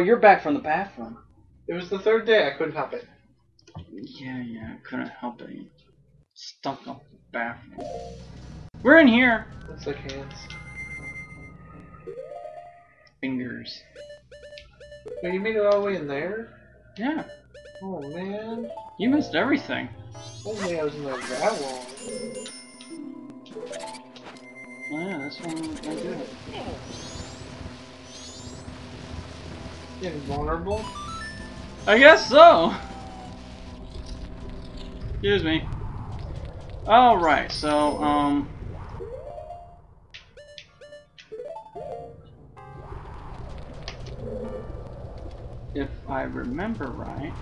Well, you're back from the bathroom. It was the third day. I couldn't help it. Yeah, yeah, I couldn't help it. Stuck up the bathroom. We're in here. Looks like hands. Fingers. Wait, you made it all the way in there? Yeah, Oh man. you missed everything. Only I was in there that long. Oh, yeah, that's I'm gonna do. Invulnerable? I guess so. Excuse me. Alright, so, um... If I remember right...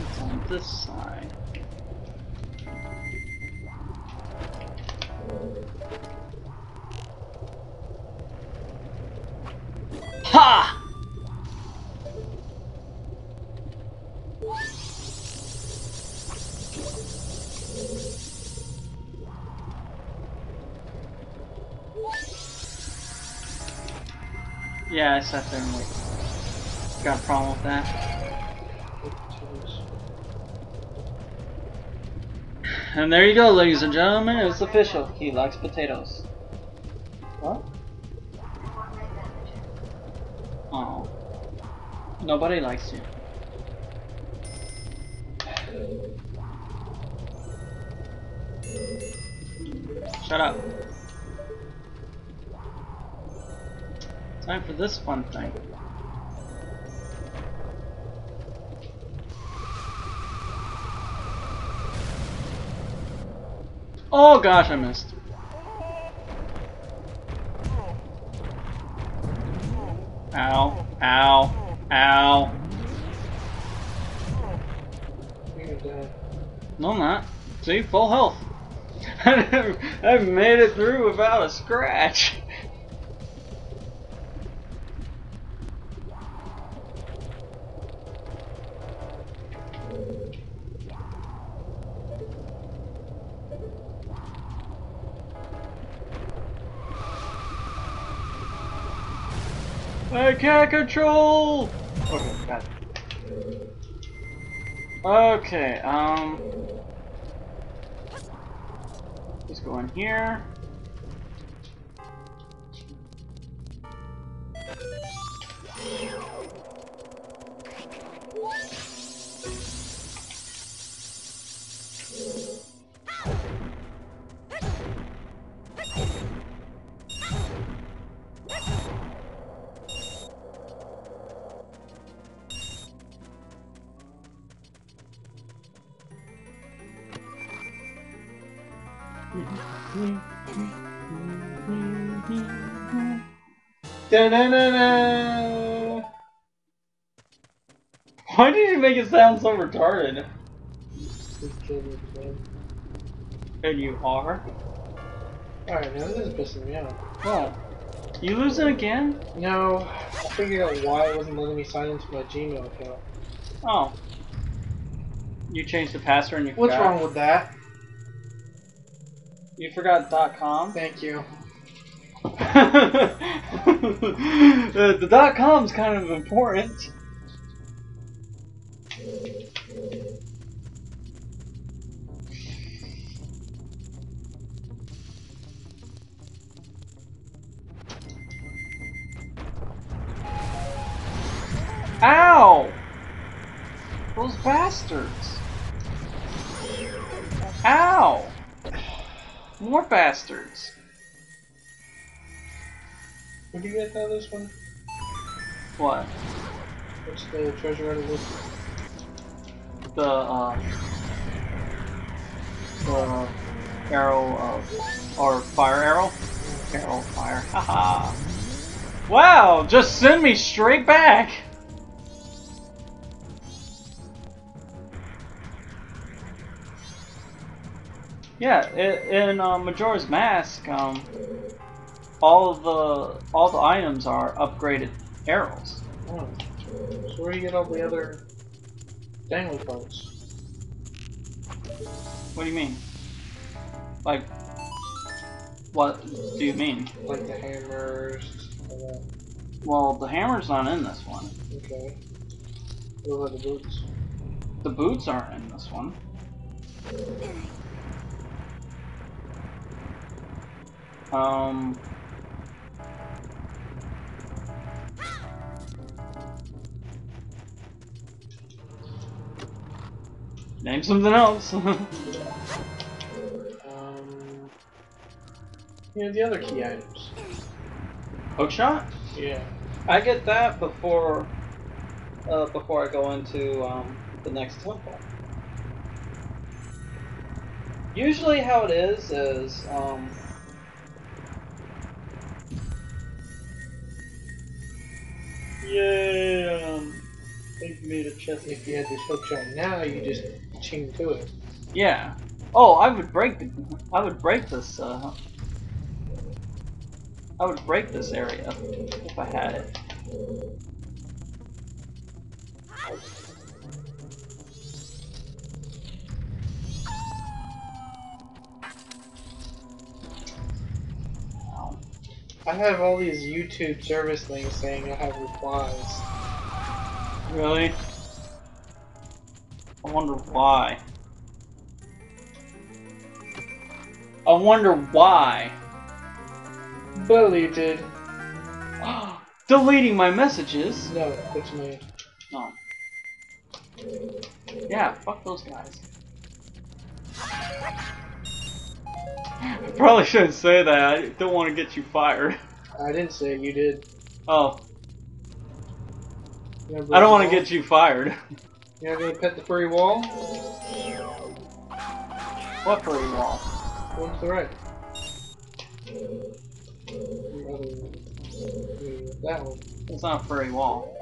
It's on this side. I sat there and wait. Got a problem with that. And there you go, ladies and gentlemen. It's official. He likes potatoes. What? Oh. Nobody likes you. Shut up. Time for this fun thing. Oh gosh, I missed. Ow, ow, ow. No, I'm not. See, full health. I've made it through without a scratch. Can't control. Okay, got. Okay, um. Let's go in here. Da-na-na-na! Why did you make it sound so retarded? And you are? Alright, now this is pissing me off. What? You losing again? No, I figured out why it wasn't letting me sign into my Gmail account. Oh. You changed the password and you What's forgot? wrong with that? You forgot .com? Thank you. the, the dot com's kind of important. Ow! Those bastards! Ow! More bastards! What do you get out of this one? What? What's the treasure out of this? the uh, the arrow of or fire arrow, arrow of fire. Haha! wow! Just send me straight back. Yeah, in uh, Majora's Mask, um, all of the all the items are upgraded arrows. Oh. So where do you get all the other dangly parts? What do you mean? Like, what do you mean? Like the hammers. Well, the hammer's not in this one. Okay. What about the boots? The boots aren't in this one. Um. Name something else. Um, you know, the other key items. Hookshot? Yeah. I get that before uh, before I go into um, the next temple. Usually, how it is is um, yeah, um, they made a chest. If you had this hook shot now, you just to it. Yeah. Oh, I would break the. I would break this. Uh, I would break this area if I had it. I have all these YouTube service things saying I have replies. Really? I wonder why. I wonder why. Deleted. Deleting my messages. No, that's me. No. Yeah, fuck those guys. I probably shouldn't say that. I don't want to get you fired. I didn't say it, you did. Oh, I don't want to get you fired. You're gonna pet the furry wall? What furry wall? One to the right. That one. It's not a furry wall.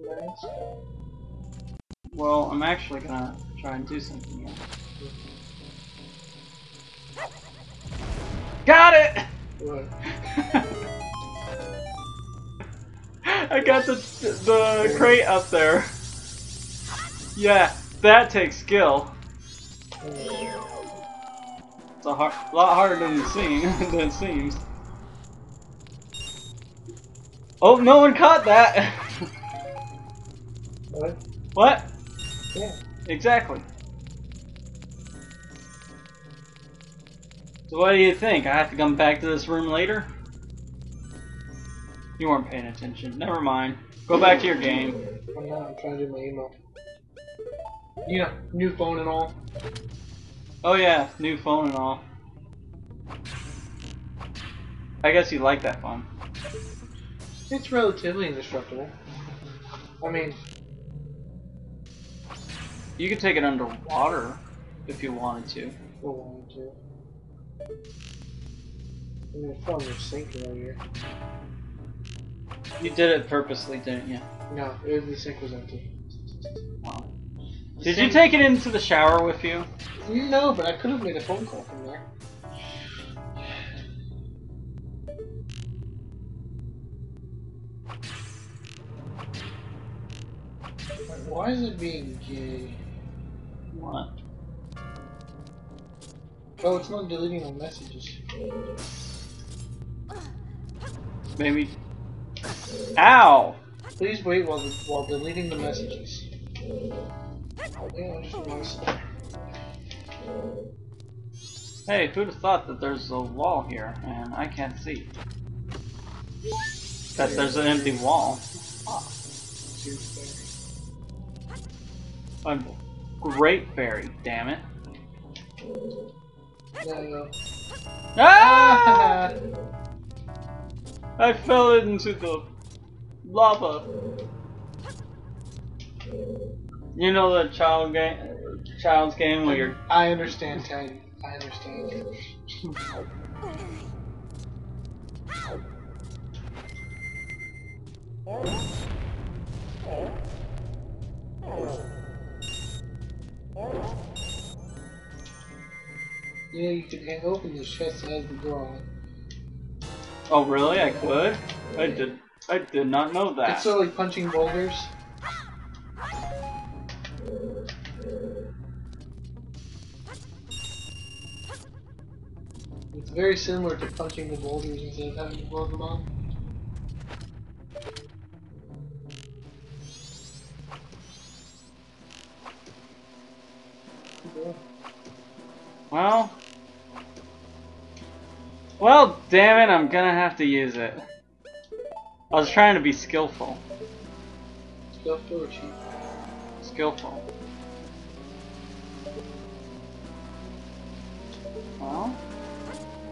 Nice. Well, I'm actually gonna try and do something here. Got it! I got the the crate up there. Yeah, that takes skill. It's a har lot harder than it seems. than it seems. Oh, no one caught that. What? what? Yeah. Exactly. So what do you think? I have to come back to this room later? You weren't paying attention. Never mind. Go back to your game. I'm not. I'm trying to do my email. Yeah, new phone and all. Oh yeah, new phone and all. I guess you like that phone. It's relatively indestructible. I mean, You could take it underwater if you wanted to. we'll want to. I'm gonna phone your sink earlier. You did it purposely, didn't you? No, it, the sink was empty. Wow. The Did you take it into the shower with you? No, but I could have made a phone call from there. Why is it being gay? What? Oh, it's not deleting my messages. Maybe. Ow! Please wait while while deleting the messages. Yeah, I just realized that. Hey, who'd have thought that there's a wall here and I can't see? That there's an empty wall. A great fairy, damn it. Ah! I fell into the lava. You know the child game, child's game where you're. I understand, Teddy. I understand. You know, you can hang open the chest as the door. Oh really? I could. I did. I did not know that. It's like punching boulders. It's very similar to punching the boulders instead of having to blow them up. Well, well, damn it, I'm gonna have to use it. I was trying to be skillful. Stuff or cheap. Skillful. Well.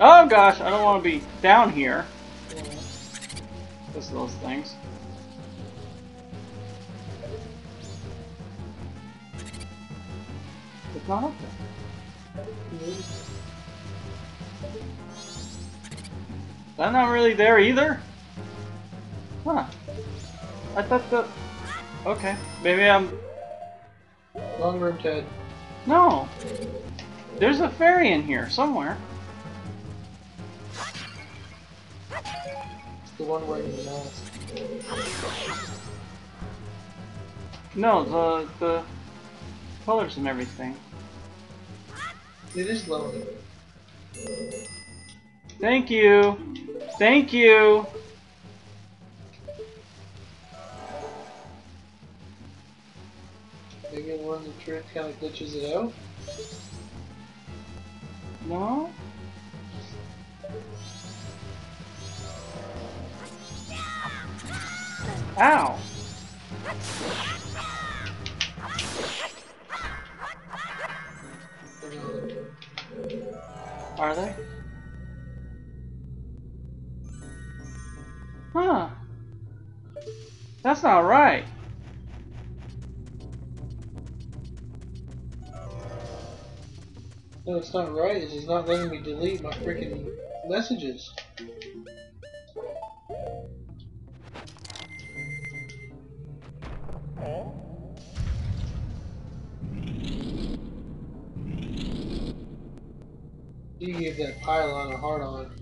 Oh gosh, I don't want to be down here. Just those things. It's not up there. Is that not really there either? Huh. I thought that... Okay, maybe I'm... Wrong room, Ted. No! There's a fairy in here, somewhere. It's the one wearing the mask. No, the... the... colors and everything. It is lonely. Thank you! Thank you! Maybe one of the trick kind of glitches it out. No? Ow! Are they? Huh. That's not right. No, it's not right. It's just not letting me delete my freaking messages. You gave that pylon a hard on.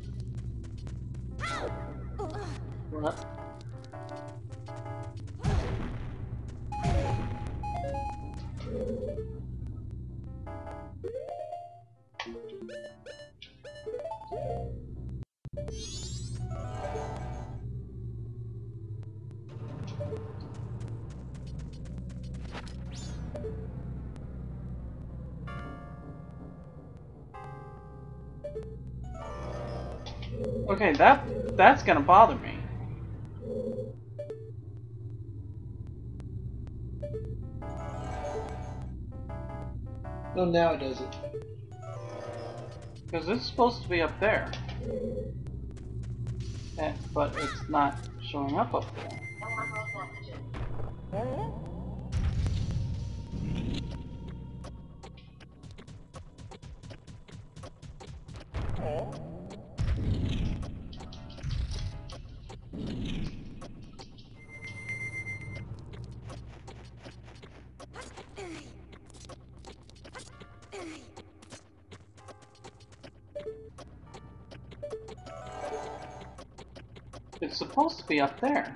Okay, that that's gonna bother me. No, now it does it. Because it's supposed to be up there. Eh, but it's not showing up up there. It's supposed to be up there.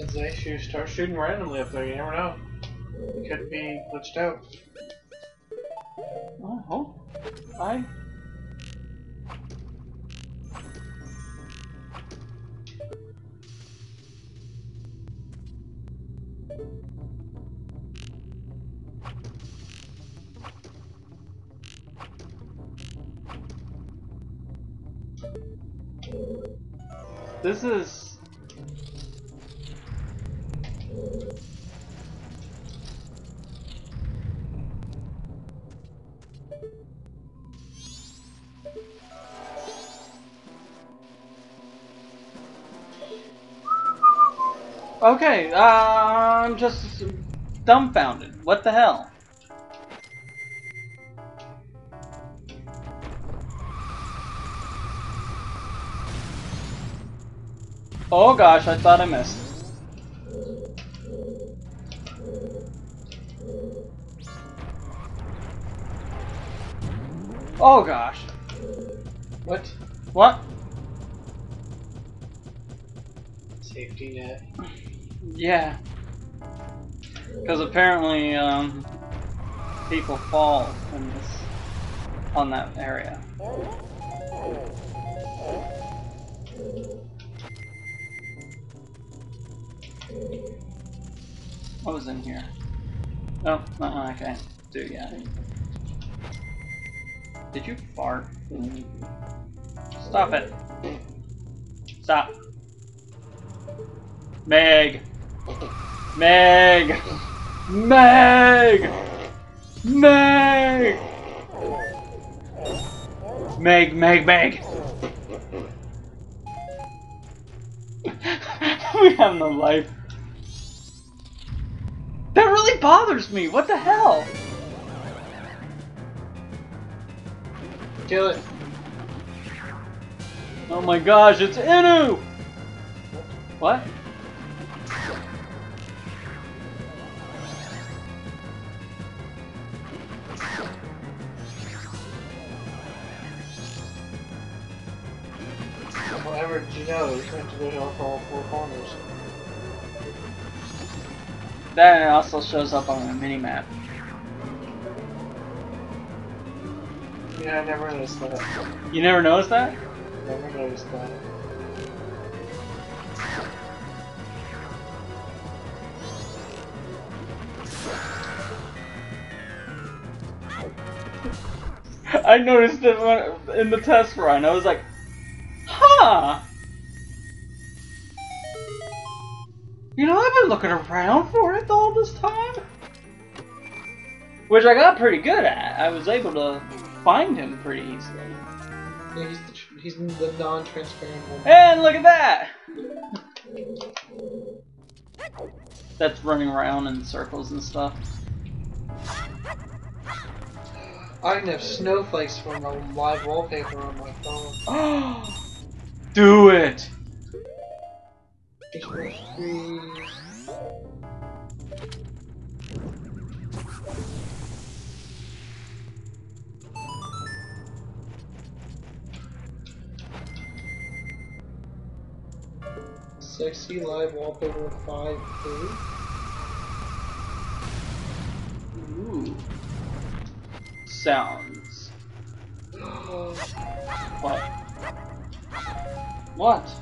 As they shoot, start shooting randomly up there, you never know. It could be glitched out. I hope. I. This is. Okay, uh, I'm just dumbfounded. What the hell? Oh gosh, I thought I missed. Oh gosh. What? What? Safety net. Yeah. Because apparently, um, people fall in this. on that area. What was in here? Oh, uh, I can't do it. Did you fart? Stop it. Stop. Meg! Meg! Meg! Meg! Meg, Meg, Meg! we have no life. That really bothers me. What the hell? Kill it. Oh my gosh, it's Inu! What? However, did you know it's meant to go to all four corners? That also shows up on the mini map. Yeah, I never noticed that. You never noticed that? Never noticed that. I noticed it when, in the test run. I was like, huh. You know, I've been looking around for it all this time. Which I got pretty good at. I was able to find him pretty easily. Yeah, he's the, tr- he's the non-transparent one. And look at that! That's running around in circles and stuff. I can have snowflakes from a live wallpaper on my phone. Do it! Sexy live wallpaper five three. Ooh. Sounds. What? What?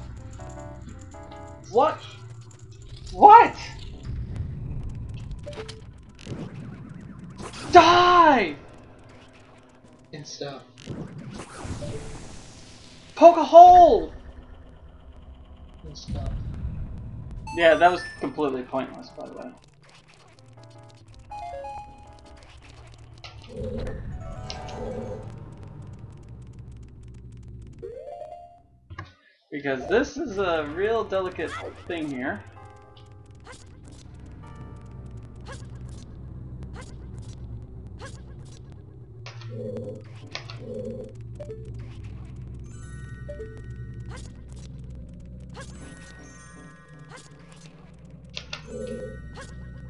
What? What? Die! and stuff. Poke a hole! And stuff. Yeah, that was completely pointless, by the way. Because this is a real delicate thing here.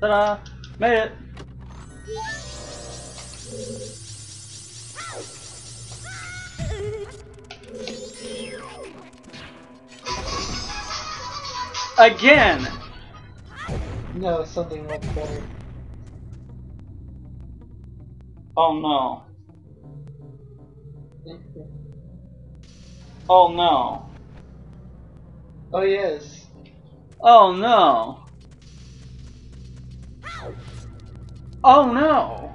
Ta-da! Made it! Again! No, something went better. Oh no. Oh no. Oh yes. Oh no. Oh no.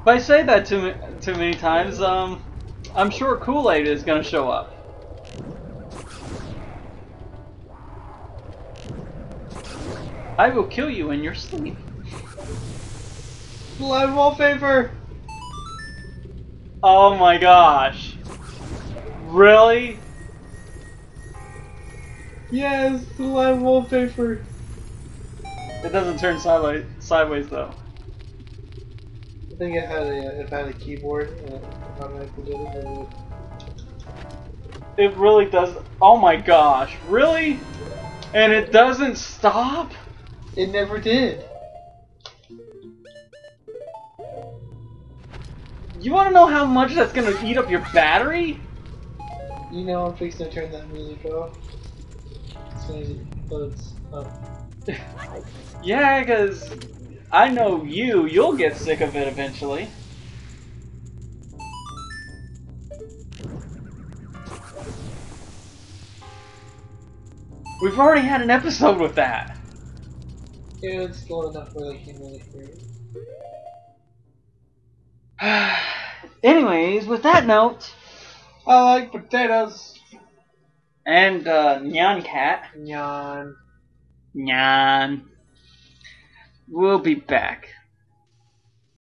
If I say that too, too many times, um, I'm sure Kool-Aid is gonna show up. I will kill you in your sleep. Live wallpaper! Oh my gosh. Really? Yes, the live wallpaper. It doesn't turn sideways, sideways though. I think it had a if I had a keyboard and it automatically did it. it would- It really does. Oh my gosh, really? And it doesn't stop? It never did. You want to know how much that's gonna eat up your battery? You know I'm fixing to turn that music off. As soon as it loads up. Yeah, because I know you, you'll get sick of it eventually. We've already had an episode with that. Yeah, it's long enough where they can really hear it. Anyways, with that note, I like potatoes. and uh, Nyan Cat, Nyan. Nyan, we'll be back.